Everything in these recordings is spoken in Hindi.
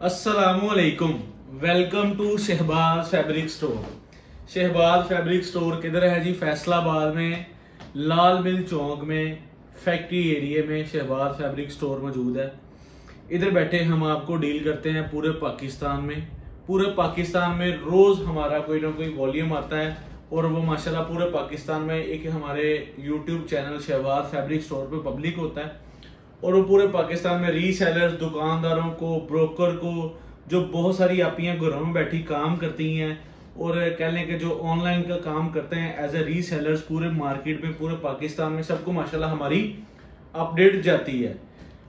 असलकुम welcome to Shahbaz fabric store Shahbaz fabric store किधर है जी? फैसलाबाद में, लाल मिल चौक में फैक्ट्री एरिए में शहबाज फैब्रिक स्टोर मौजूद है। इधर बैठे हम आपको डील करते हैं पूरे पाकिस्तान में। पूरे पाकिस्तान में रोज हमारा कोई ना कोई वॉल्यूम आता है और वो माशाल्लाह पूरे पाकिस्तान में एक हमारे YouTube channel Shahbaz fabric store पे पब्लिक होता है। और वो पूरे पाकिस्तान में रीसेलर्स दुकानदारों को ब्रोकर को, जो बहुत सारी आपियाँ घरों में बैठी काम करती हैं और कह लें कि जो ऑनलाइन का काम करते हैं एज ए रीसेलर्स पूरे मार्केट में पूरे पाकिस्तान में सबको माशाल्लाह हमारी अपडेट जाती है।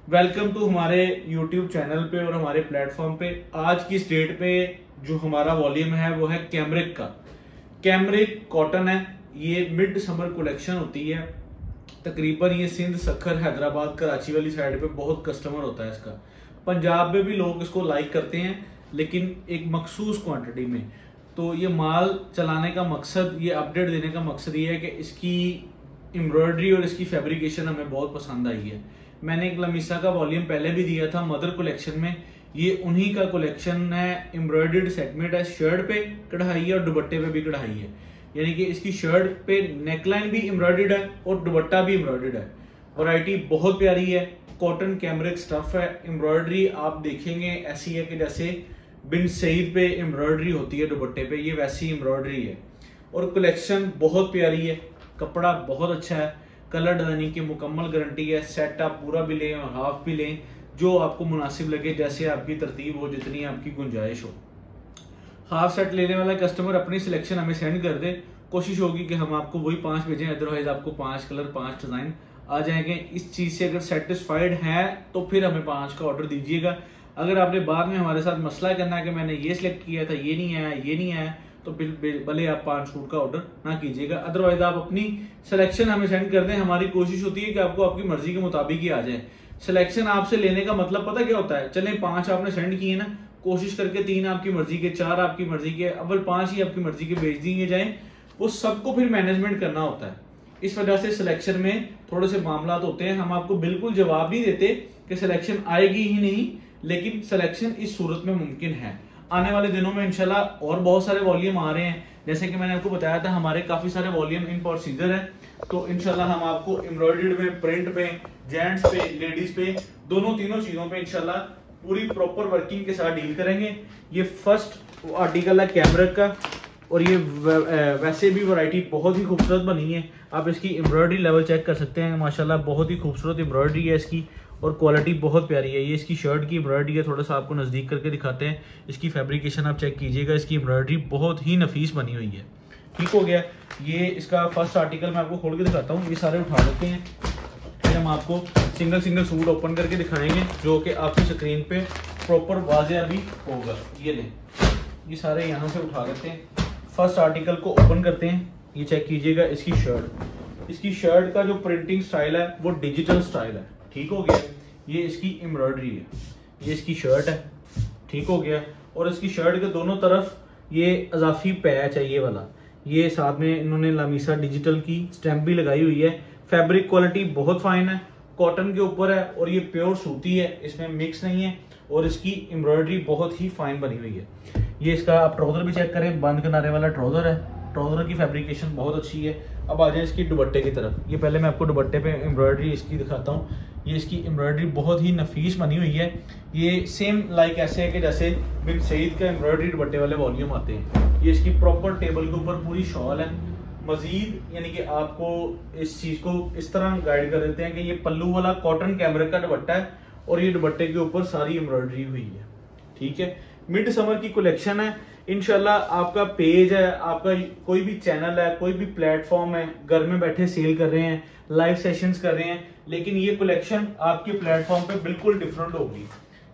वेलकम टू हमारे यूट्यूब चैनल पे और हमारे प्लेटफॉर्म पे। आज की स्टेट पे जो हमारा वॉल्यूम है, वो है कैमरिक का। कैमरिक कॉटन है, ये मिड समर कलेक्शन होती है। तकरीबन ये सिंध, सखर, हैदराबाद, कराची वाली साइड पे बहुत कस्टमर होता है इसका। पंजाब में भी लोग इसको लाइक करते हैं, लेकिन एक मखसूस क्वांटिटी में। तो ये माल चलाने का मकसद, ये अपडेट देने का मकसद ये है कि इसकी एम्ब्रॉयडरी और इसकी फैब्रिकेशन हमें बहुत पसंद आई है। मैंने एक लमीसा का वॉल्यूम पहले भी दिया था, मदर कलेक्शन में। ये उन्हीं का कलेक्शन है एम्ब्रॉयडर्ड सेगमेंट है शर्ट पे कढ़ाई है और दुबट्टे पे भी कढ़ाई है। यानी कि इसकी शर्ट पे नेकलाइन भी एम्ब्रॉयडर्ड है और दुबट्टा भी एम्ब्रॉयडर्ड है। वैरायटी बहुत प्यारी है कॉटन कैमरिक स्टफ़ है एम्ब्रॉयडरी आप देखेंगे ऐसी है कि जैसे बिन सईद पे एम्ब्रॉयडरी होती है दुबट्टे पे, ये वैसी एम्ब्रॉयडरी है। और कलेक्शन बहुत प्यारी है, कपड़ा बहुत अच्छा है कलर डिज़ाइनिंग की मुकम्मल गारंटी है सेट आप पूरा भी लें और हाफ़ भी लें, जो आपको मुनासिब लगे, जैसे आपकी तरतीब हो, जितनी आपकी गुंजाइश हो। हाफ़ सेट लेने वाला कस्टमर अपनी सिलेक्शन हमें सेंड कर दे कोशिश होगी कि हम आपको वही पाँच भेजें अदरवाइज़ आपको पाँच कलर पाँच डिज़ाइन आ जाएँगे इस चीज़ से अगर सेटिस्फाइड है तो फिर हमें पाँच का ऑर्डर दीजिएगा अगर आपने बाद में हमारे साथ मसला करना है कि मैंने ये सिलेक्ट किया था ये नहीं आया ये नहीं आया तो भले आप पाँच सूट का ऑर्डर ना कीजिएगा अदरवाइज़ आप अपनी सिलेक्शन हमें सेंड कर दें हमारी कोशिश होती है कि आपको आपकी मर्ज़ी के मुताबिक ही आ जाए सिलेक्शन आपसे लेने का मतलब पता क्या होता है चले पाँच आपने सेंड किए ना कोशिश करके तीन आपकी मर्ज़ी के, चार आपकी मर्ज़ी के, अव्वल पाँच ही आपकी मर्ज़ी के भेज दिए जाए, वो सबको फिर मैनेजमेंट करना होता है। इस वजह से सिलेक्शन में थोड़े से मामला होते हैं। हम आपको बिल्कुल जवाब नहीं देते कि सिलेक्शन आएगी ही नहीं, लेकिन सिलेक्शन इस सूरत में मुमकिन है। आने वाले दिनों में इंशाल्लाह और बहुत सारे वॉल्यूम आ रहे हैं। जैसे कि मैंने आपको बताया था, हमारे काफ़ी सारे वॉल्यूम इन प्रोसीजर है। तो इनशाला हम आपको एम्ब्रॉयडर्ड में प्रिंट पे जेंट्स पे लेडीज़ पे, दोनों तीनों चीज़ों पे इनशाला पूरी प्रॉपर वर्किंग के साथ डील करेंगे। ये फ़र्स्ट आर्टिकल है कैमरा का, और ये वैसे भी वैरायटी बहुत ही खूबसूरत बनी है। आप इसकी एम्ब्रॉयडरी लेवल चेक कर सकते हैं। माशाल्लाह, बहुत ही खूबसूरत एम्ब्रॉयडरी है इसकी, और क्वालिटी बहुत प्यारी है। ये इसकी शर्ट की एम्ब्रॉयडरी है, थोड़ा सा आपको नज़दीक करके दिखाते हैं। इसकी फैब्रिकेशन आप चेक कीजिएगा, इसकी एम्ब्रॉयडरी बहुत ही नफीस बनी हुई है। ठीक हो गया। ये इसका फ़र्स्ट आर्टिकल मैं आपको खोल के दिखाता हूँ। ये सारे उठा लेते हैं। फिर हम आपको सिंगल सिंगल सूट ओपन करके दिखाएँगे, जो कि आपकी स्क्रीन पे प्रॉपर वाजे अभी होगा। ये ले। ये सारे यहाँ से उठा लेते हैं। फ़र्स्ट आर्टिकल को ओपन करते हैं। ये चेक कीजिएगा इसकी शर्ट इसकी शर्ट का जो प्रिंटिंग स्टाइल है, वो डिजिटल स्टाइल है। ठीक हो गया? ये इसकी एम्ब्रॉयडरी है। ये इसकी शर्ट है। ठीक हो गया? और इसकी शर्ट के दोनों तरफ़ ये अजाफी पैच है, ये वाला। ये साथ में इन्होंने लामीसा डिजिटल की स्टैंप भी लगाई हुई है। फैब्रिक क्वालिटी बहुत फाइन है कॉटन के ऊपर है और ये प्योर सूती है, इसमें मिक्स नहीं है और इसकी एम्ब्रॉयडरी बहुत ही फाइन बनी हुई है। ये इसका आप ट्राउज़र भी चेक करें, बंद किनारे वाला ट्राउज़र है ट्राउज़र की फैब्रिकेशन बहुत अच्छी है। अब आ जाए इसकी दुबट्टे की तरफ़। ये पहले मैं आपको दुबट्टे पे एम्ब्रॉयडरी इसकी दिखाता हूँ। ये इसकी एम्ब्रॉयडरी बहुत ही नफीस बनी हुई है। ये सेम लाइक ऐसे है कि जैसे बिन सईद का एम्ब्रॉयडरी दुबट्टे वाले वॉल्यूम आते हैं। ये इसकी प्रॉपर टेबल के ऊपर पूरी शॉल है। मजीद, यानी कि आपको इस चीज़ को इस तरह गाइड कर देते हैं कि ये पल्लू वाला कॉटन कैमरे का दुबट्टा है और ये दुबट्टे के ऊपर सारी एम्ब्रॉयडरी हुई है। ठीक है? मिड समर की कलेक्शन है। इनशाला आपका पेज है, आपका कोई भी चैनल है, कोई भी प्लेटफॉर्म है, घर में बैठे सेल कर रहे हैं लाइव सेशंस कर रहे हैं, लेकिन ये कलेक्शन आपके प्लेटफॉर्म पे बिल्कुल डिफरेंट होगी।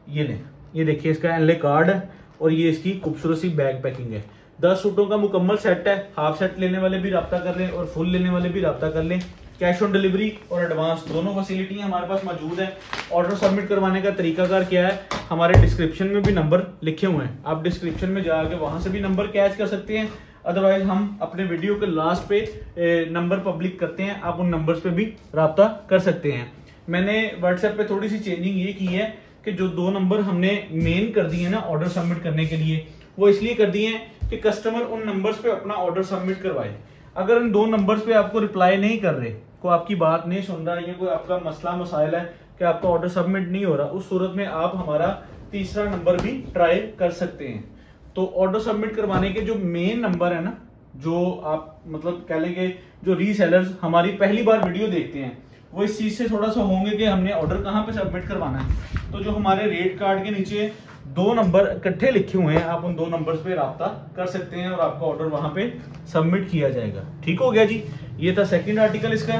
ये ले, ये देखिए इसका एनले कार्ड है और ये इसकी खूबसूरत सी बैग पैकिंग है। दस सूटों का मुकम्मल सेट है। हाफ़ सेट लेने वाले भी रब्ता कर लें और फुल लेने वाले भी रब्ता कर लें। कैश ऑन डिलीवरी और एडवांस दोनों फैसिलिटी हमारे पास मौजूद है। ऑर्डर सबमिट करवाने का तरीकाकार क्या है? हमारे डिस्क्रिप्शन में भी नंबर लिखे हुए हैं। आप डिस्क्रिप्शन में जाके वहाँ से भी नंबर कैच कर सकते हैं। अदरवाइज़ हम अपने वीडियो के लास्ट पे नंबर पब्लिक करते हैं। आप उन नंबर्स पे भी रहा कर सकते हैं। मैंने व्हाट्सएप पे थोड़ी सी चेंजिंग ये की है कि जो दो नंबर हमने मेन कर दिए ना ऑर्डर सबमिट करने के लिए वो इसलिए कर दिए हैं कि कस्टमर उन नंबर्स पे अपना ऑर्डर सबमिट करवाए। अगर इन दो नंबर्स पे आपको रिप्लाई नहीं कर रहे, कोई आपकी बात नहीं सुन रहा है कोई आपका मसला मसाइल है कि आपका ऑर्डर सबमिट नहीं हो रहा, उस सूरत में आप हमारा तीसरा नंबर भी ट्राई कर सकते हैं। तो ऑर्डर सबमिट करवाने के जो मेन नंबर है ना, जो आप मतलब कह लेंगे जो रीसेलर्स हमारी पहली बार वीडियो देखते हैं वो इस चीज़ से थोड़ा सा होंगे कि हमने ऑर्डर कहाँ पे सबमिट करवाना है। तो जो हमारे रेट कार्ड के नीचे दो नंबर इकट्ठे लिखे हुए हैं, आप उन दो नंबर्स पे रहा कर सकते हैं और आपका ऑर्डर वहाँ पे सबमिट किया जाएगा। ठीक हो गया जी? ये था सेकंड आर्टिकल इसका।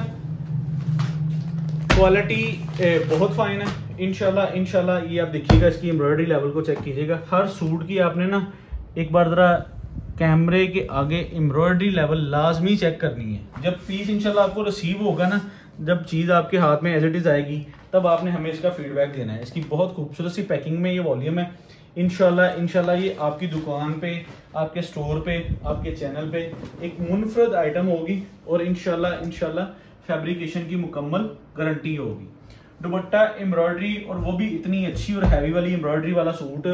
क्वालिटी बहुत फाइन है। इनशाला इनशाला ये आप देखिएगा, इसकी एम्ब्रॉयडरी लेवल को चेक कीजिएगा। हर सूट की आपने ना, एक बार ज़रा कैमरे के आगे एम्ब्रॉयडरी लेवल लाजमी चेक करनी है। जब पीस इनशाला आपको रिसीव होगा ना जब चीज़ आपके हाथ में एज इट इज़ आएगी, तब आपने हमें इसका फीडबैक देना है। इसकी बहुत खूबसूरत सी पैकिंग में ये वॉल्यूम है। इनशाला इनशाला ये आपकी दुकान पे, आपके स्टोर पे, आपके चैनल पे एक मुनफरद आइटम होगी और इनशाला इनशाला फैब्रिकेशन की मुकम्मल गारंटी होगी। दुपट्टा एम्ब्रॉयडरी और वो भी इतनी अच्छी और हैवी वाली एम्ब्रॉयडरी वाला सूट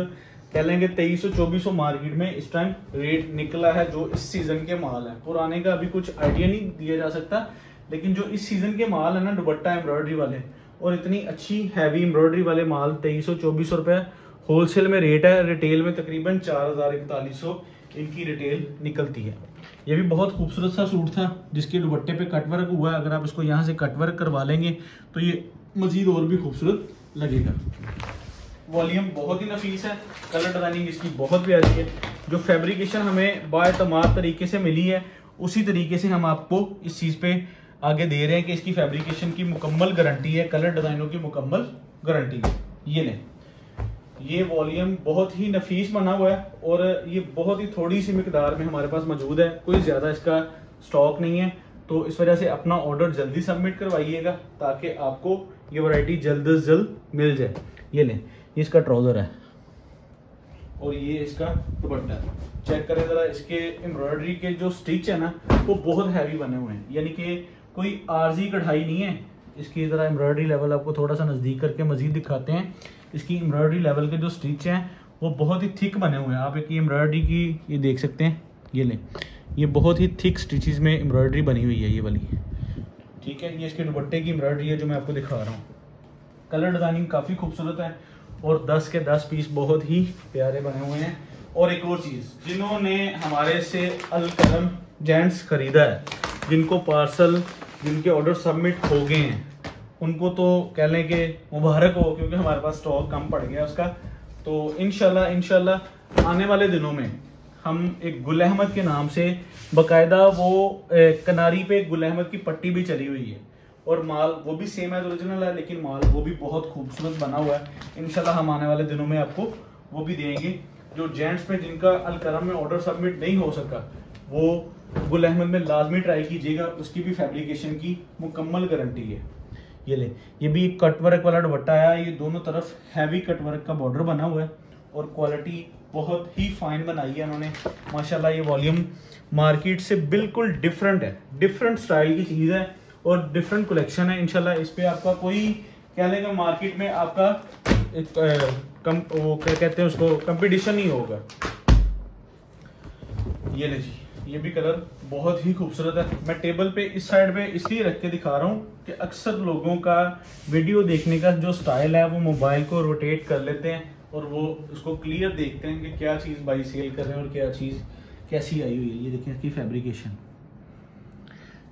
कह लेंगे तेईस सौ चौबीस सौ मार्केट में इस टाइम रेट निकला है जो इस सीज़न के माल है। पुराने का अभी कुछ आइडिया नहीं दिया जा सकता लेकिन जो इस सीज़न के माल है ना दुबट्टा एम्ब्रॉयडरी वाले, और इतनी अच्छी हैवी एम्ब्रॉयडरी वाले माल, तेईस सौ, चौबीस सौ रुपए होलसेल में रेट है रिटेल में तकरीबन चार हज़ार इकतालीस सौ इनकी रिटेल निकलती है। ये भी बहुत खूबसूरत सा सूट था जिसके दुपट्टे पे कटवर्क हुआ है। अगर आप इसको यहाँ से कटवर्क करवा लेंगे तो ये मजीद और भी खूबसूरत लगेगा। वॉल्यूम बहुत ही नफीस है कलर डिज़ाइनिंग इसकी बहुत प्यारी है। जो फैब्रिकेशन हमें बातमाद तरीके से मिली है, उसी तरीके से हम आपको इस चीज़ पे आगे दे रहे हैं कि इसकी फैब्रिकेशन की मुकम्मल गारंटी है कलर डिजाइनों की मुकम्मल गारंटी है। ये लें। ये वॉल्यूम बहुत ही नफीस बना हुआ है और ये बहुत ही थोड़ी सी मकदार में हमारे पास मौजूद है। कोई ज़्यादा इसका स्टॉक नहीं है तो इस वजह से अपना ऑर्डर जल्दी सबमिट करवाइएगा ताकि आपको ये वैरायटी जल्द अज जल्द मिल जाए। ये लें, ये इसका ट्राउज़र है। और ये इसका दुपट्टा है। चेक करें ज़रा, इसके एम्ब्रॉयडरी के जो स्टिच है ना, वो बहुत हैवी बने हुए हैं। यानी कि कोई आरजी कढ़ाई नहीं है। इसकी ज़रा एम्ब्रॉयडरी लेवल आपको थोड़ा सा नज़दीक करके मजीद दिखाते हैं। इसकी एम्ब्रॉयडरी लेवल के जो स्टिच हैं, वो बहुत ही थिक बने हुए हैं। आप एक एम्ब्रॉयडरी की ये देख सकते हैं, ये लें। ये बहुत ही थिक स्टिचेस में एम्ब्रॉयडरी बनी हुई है ये वाली। ठीक है, ये इसके दुपट्टे की एम्ब्रॉयडरी है जो मैं आपको दिखा रहा हूँ। कलर डिज़ाइनिंग काफ़ी खूबसूरत है और 10 के 10 पीस बहुत ही प्यारे बने हुए हैं। और एक और चीज़, जिन्होंने हमारे से अलकरम जेंट्स खरीदा है। जिनको पार्सल, जिनके ऑर्डर सबमिट हो गए हैं, उनको तो कह लें कि मुबारक हो, क्योंकि हमारे पास स्टॉक कम पड़ गया उसका। तो इनशाला इनशाला आने वाले दिनों में हम एक गुल अहमद के नाम से बकायदा वो कनारी पे गुल अहमद की पट्टी भी चली हुई है। और माल वो भी सेम है ओरिजिनल है, लेकिन माल वो भी बहुत खूबसूरत बना हुआ है। इनशाला हम आने वाले दिनों में आपको वो भी देंगे। जो जेंट्स पे जिनका अलकरम में ऑर्डर सबमिट नहीं हो सका, वो गुल अहमद में लाजमी ट्राई कीजिएगा उसकी भी फैब्रिकेशन की मुकम्मल गारंटी है। ये ले ये भी कटवर्क वाला दुपट्टा आया ये दोनों तरफ़ हैवी कटवर्क का बॉर्डर बना हुआ है और क्वालिटी बहुत ही फाइन बनाई है उन्होंने माशाल्लाह ये वॉल्यूम मार्केट से बिल्कुल डिफरेंट है। डिफरेंट स्टाइल की चीज़ है और डिफरेंट कलेक्शन है। इनशाला इस पर आपका कोई कह लेगा मार्केट में आपका एक, आ, कम वो क्या कहते हैं उसको कंपटीशन नहीं होगा। ये ले जी। ये भी कलर बहुत ही खूबसूरत है। मैं टेबल पे इस साइड पे इसलिए रख के दिखा रहा हूँ कि अक्सर लोगों का वीडियो देखने का जो स्टाइल है, वो मोबाइल को रोटेट कर लेते हैं और वो उसको क्लियर देखते हैं कि क्या चीज़ बाई सेल कर रहे हैं और क्या चीज़ कैसी आई हुई है। ये देखें इसकी फैब्रिकेशन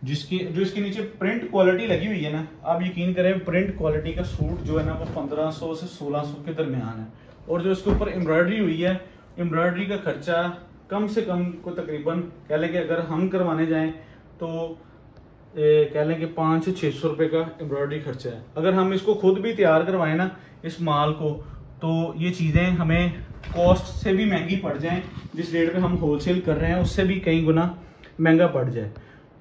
जिसकी, जो इसके नीचे प्रिंट क्वालिटी लगी हुई है ना, आप यकीन करें प्रिंट क्वालिटी का सूट जो है ना, वो 1500 से 1600 के दरमियान है। और जो इसके ऊपर एम्ब्रॉयडरी हुई है एम्ब्रॉयडरी का खर्चा कम से कम को तकरीबन, कह लें कि अगर हम करवाने जाएँ तो कह लें कि पाँच से छः सौ रुपये का एम्ब्रॉयडरी खर्चा है। अगर हम इसको खुद भी तैयार करवाएँ ना, इस माल को तो ये चीज़ें हमें कॉस्ट से भी महँगी पड़ जाएँ, जिस रेट पे हम होलसेल कर रहे हैं, उससे भी कई गुना महँगा पड़ जाए।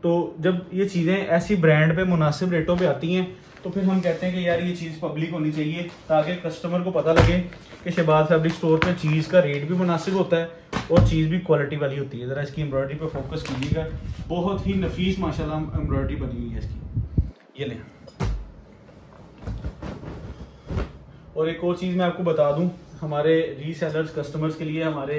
तो जब ये चीज़ें ऐसी ब्रांड पे मुनासिब रेटों पे आती हैं तो फिर हम कहते हैं कि यार ये चीज़ पब्लिक होनी चाहिए, ताकि कस्टमर को पता लगे कि शहबाज फैब्रिक स्टोर पे चीज़ का रेट भी मुनासिब होता है और चीज़ भी क्वालिटी वाली होती है। ज़रा इसकी एम्ब्रॉयडरी पे फोकस कीजिएगा। बहुत ही नफीस, माशाल्लाह एम्ब्रॉयडरी बनी हुई है इसकी। ये लें। और एक और चीज़ मैं आपको बता दूँ, हमारे रीसेलर्स कस्टमर्स के लिए, हमारे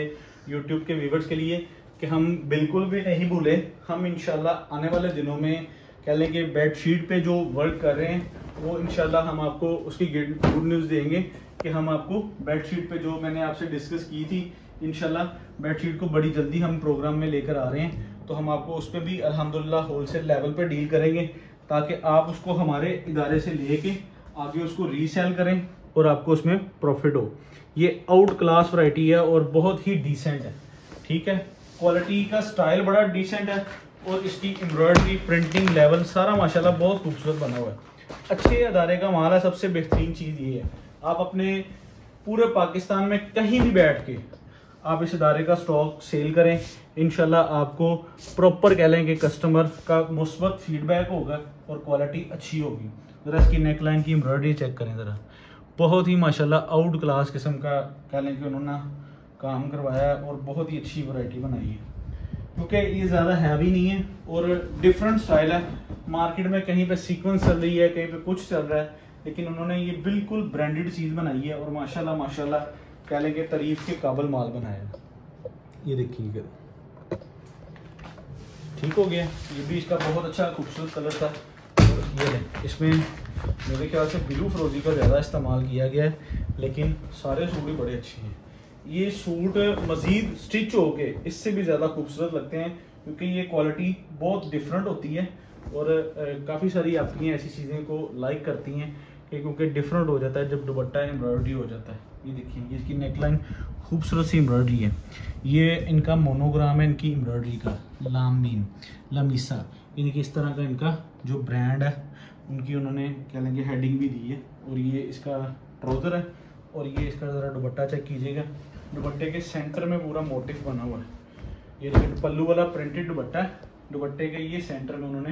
यूट्यूब के व्यूवर्स के लिए, कि हम बिल्कुल भी नहीं भूले। हम इनशाला आने वाले दिनों में कह लें कि बेड शीट पे जो वर्क कर रहे हैं, वो इनशाला हम आपको उसकी गुड न्यूज़ देंगे कि हम आपको बेड शीट पे जो मैंने आपसे डिस्कस की थी इनशाला बेड शीट को बड़ी जल्दी हम प्रोग्राम में लेकर आ रहे हैं। तो हम आपको उस पर भी अल्हम्दुलिल्लाह होलसेल लेवल पर डील करेंगे ताकि आप उसको हमारे इदारे से लेके आगे उसको रीसेल करें और आपको उसमें प्रॉफिट हो। ये आउट क्लास वराइटी है और बहुत ही डिसेंट है। ठीक है? क्वालिटी का स्टाइल बड़ा डिसेंट है। और इसकी एम्ब्रॉयडरी, प्रिंटिंग लेवल सारा माशाल्लाह बहुत खूबसूरत बना हुआ है। अच्छे अदारे का माल है, सबसे बेहतरीन चीज़ ये है। आप अपने पूरे पाकिस्तान में कहीं भी बैठ के आप इस अदारे का स्टॉक सेल करें। इनशाला आपको प्रॉपर कह लें कि कस्टमर का मुस्बत फीडबैक होगा और क्वालिटी अच्छी होगी। ज़रा इसकी नेक लाइन की एम्ब्रॉयडरी चेक करें ज़रा। बहुत ही माशाल्लाह आउट क्लास किस्म का कह लें कि उन्होंने काम करवाया और बहुत ही अच्छी वैरायटी बनाई है। क्योंकि ये ज़्यादा हैवी नहीं है और डिफरेंट स्टाइल है। मार्केट में कहीं पे सीक्वेंस चल रही है, कहीं पे कुछ चल रहा है, लेकिन उन्होंने ये बिल्कुल ब्रांडेड चीज़ बनाई है और माशाल्लाह माशाल्लाह, कह लेंगे तारीफ़ के काबल माल बनाया ये देखिए ठीक हो गया। ये भी इसका बहुत अच्छा खूबसूरत कलर था। और ये है इसमें मेरे ख्याल से ब्लू फ्रोजी का ज़्यादा इस्तेमाल किया गया है, लेकिन सारे सूट भी बड़े अच्छे हैं। ये सूट मज़ीद स्टिच हो के इससे भी ज़्यादा खूबसूरत लगते हैं, क्योंकि ये क्वालिटी बहुत डिफरेंट होती है और काफ़ी सारी आपकी ऐसी चीज़ें को लाइक करती हैं कि क्योंकि डिफरेंट हो जाता है जब दुपट्टा एम्ब्रॉयडरी हो जाता है। ये देखिए इसकी नेकलाइन खूबसूरत सी एम्ब्रॉयडरी है। ये इनका मोनोग्राम है, इनकी एम्ब्रॉयडरी का, लामीन, लमीसा। ये देखिए, इस तरह का इनका जो ब्रांड है, उनकी उन्होंने कह लेंगे हेडिंग भी दी है और ये इसका ट्राउज़र है। और ये इसका ज़रा दुपट्टा चेक कीजिएगा। दुपट्टे के सेंटर में पूरा मोटिव बना हुआ है। ये देखिए, पल्लू वाला प्रिंटेड दुपट्टा है। दुपट्टे के ये सेंटर में उन्होंने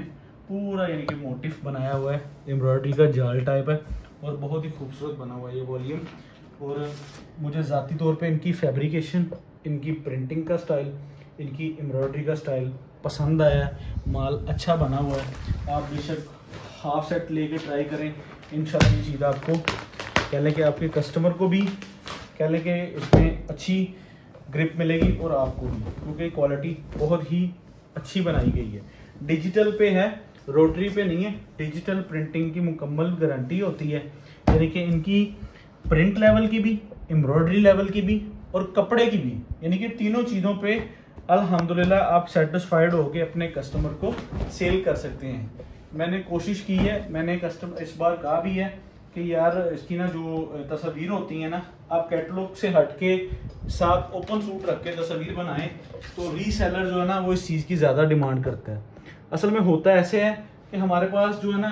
पूरा यानी कि मोटिव बनाया हुआ है। एम्ब्रॉयडरी का जाल टाइप है और बहुत ही खूबसूरत बना हुआ है ये वॉल्यूम और मुझे ज़ाती तौर पे इनकी फैब्रिकेशन इनकी प्रिंटिंग का स्टाइल इनकी एम्ब्रॉयडरी का स्टाइल पसंद आया है। माल अच्छा बना हुआ है। आप बेशक हाफ़ सेट लेके ट्राई करें। इन ये चीज़ आपको कह लें कि आपके कस्टमर को भी कह लें कि इसमें अच्छी ग्रिप मिलेगी और आपको भी, क्योंकि क्वालिटी बहुत ही अच्छी बनाई गई है। डिजिटल पे है रोटरी पे नहीं है डिजिटल प्रिंटिंग की मुकम्मल गारंटी होती है। यानी कि इनकी प्रिंट लेवल की भी एम्ब्रॉयडरी लेवल की भी और कपड़े की भी। यानी कि तीनों चीज़ों पे अल्हम्दुलिल्लाह आप सेटिस्फाइड होकर अपने कस्टमर को सेल कर सकते हैं। मैंने कोशिश की है, मैंने कस्टमर इस बार कहा भी है कि यार इसकी ना जो तस्वीर होती है ना, आप कैटलॉग से हट के साथ ओपन सूट रख के तस्वीर बनाएँ तो रीसेलर जो है ना, वो इस चीज़ की ज़्यादा डिमांड करता है। असल में होता ऐसे है कि हमारे पास जो है ना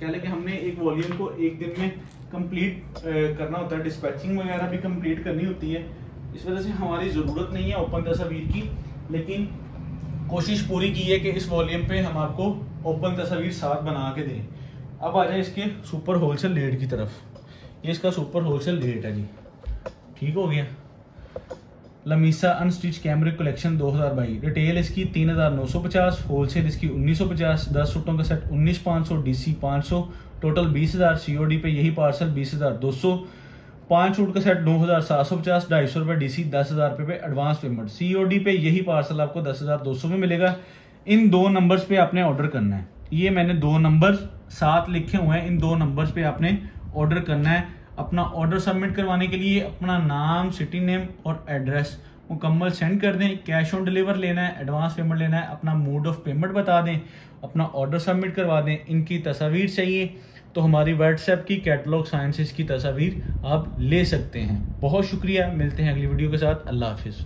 कह लें कि हमने एक वॉल्यूम को एक दिन में कंप्लीट करना होता है डिस्पैचिंग वगैरह भी कंप्लीट करनी होती है। इस वजह से हमारी ज़रूरत नहीं है ओपन तस्वीर की, लेकिन कोशिश पूरी की है कि इस वॉल्यूम पे हम आपको ओपन तस्वीर साथ बना के दें। अब आ जाए इसके सुपर होलसेल रेट की तरफ़। ये इसका सुपर होलसेल रेट है जी। ठीक हो गया। लमीसा अनस्टिच कैमरे कलेक्शन 2022 रिटेल इसकी 3950 होलसेल इसकी 1950 10 सूटों का सेट 19500 डीसी 500 टोटल 20000 सीओडी पे यही पार्सल 20200 पाँच सूट का सेट नौ हज़ार सात सौ पचास, ढाई सौ रुपए डीसी दस हज़ार रुपए पे एडवांस पेमेंट सीओडी पे यही पार्सल आपको दस हज़ार दो सौ में मिलेगा। इन दो नंबर्स पे आपने ऑर्डर करना है। ये मैंने दो नंबर साथ लिखे हुए हैं। इन दो नंबर्स पे आपने ऑर्डर करना है। अपना ऑर्डर सबमिट करवाने के लिए अपना नाम सिटी नेम और एड्रेस मुकम्मल सेंड कर दें। कैश ऑन डिलीवर लेना है एडवांस पेमेंट लेना है। अपना मोड ऑफ़ पेमेंट बता दें। अपना ऑर्डर सबमिट करवा दें। इनकी तस्वीर चाहिए तो हमारी व्हाट्सएप की कैटलॉग साइंसिस की तस्वीर आप ले सकते हैं। बहुत शुक्रिया। मिलते हैं अगली वीडियो के साथ। अल्लाह हाफिज़।